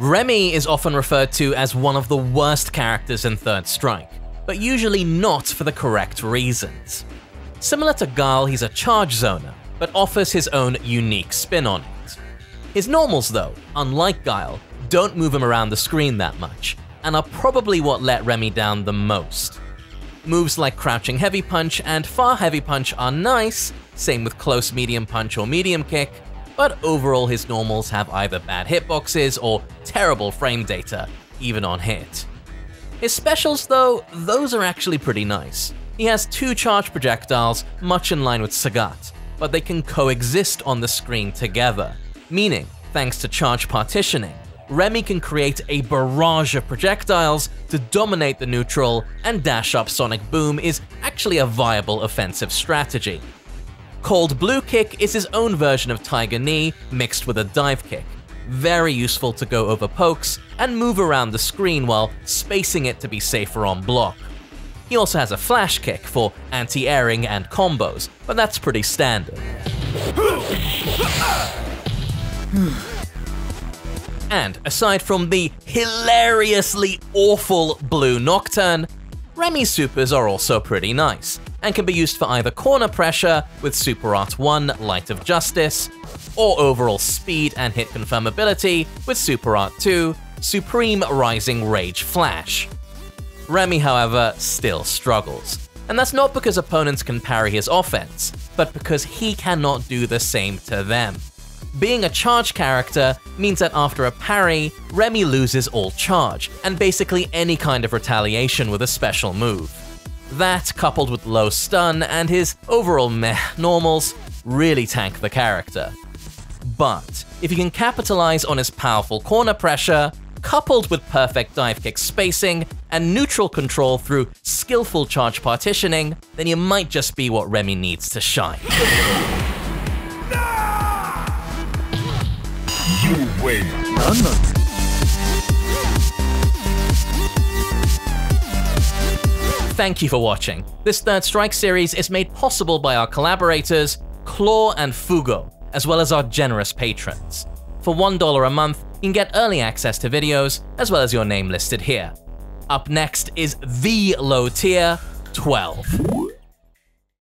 Remy is often referred to as one of the worst characters in Third Strike, but usually not for the correct reasons. Similar to Guile, he's a charge zoner, but offers his own unique spin on it. His normals, though, unlike Guile, don't move him around the screen that much, and are probably what let Remy down the most. Moves like Crouching Heavy Punch and Far Heavy Punch are nice, same with Close Medium Punch or Medium Kick, but overall his normals have either bad hitboxes or terrible frame data, even on hit. His specials though, those are actually pretty nice. He has two charge projectiles, much in line with Sagat, but they can coexist on the screen together, meaning, thanks to charge partitioning, Remy can create a barrage of projectiles to dominate the neutral, and dash up Sonic Boom is actually a viable offensive strategy. Cold Blue Kick is his own version of Tiger Knee mixed with a dive kick. Very useful to go over pokes and move around the screen while spacing it to be safer on block. He also has a flash kick for anti-airing and combos, but that's pretty standard. and aside from the hilariously awful Blue Nocturne, Remy's supers are also pretty nice and can be used for either corner pressure with Super Art 1 Light of Justice, or overall speed and hit confirmability with Super Art 2 Supreme Rising Rage Flash. Remy, however, still struggles, and that's not because opponents can parry his offense, but because he cannot do the same to them. Being a charge character means that after a parry, Remy loses all charge, and basically any kind of retaliation with a special move. That, coupled with low stun and his overall meh normals, really tank the character. But if you can capitalize on his powerful corner pressure, coupled with perfect dive kick spacing and neutral control through skillful charge partitioning, then you might just be what Remy needs to shine. You win. Thank you for watching. This Third Strike series is made possible by our collaborators, Klaww and Fugo, as well as our generous patrons. For $1 a month, you can get early access to videos, as well as your name listed here. Up next is the low tier, 12.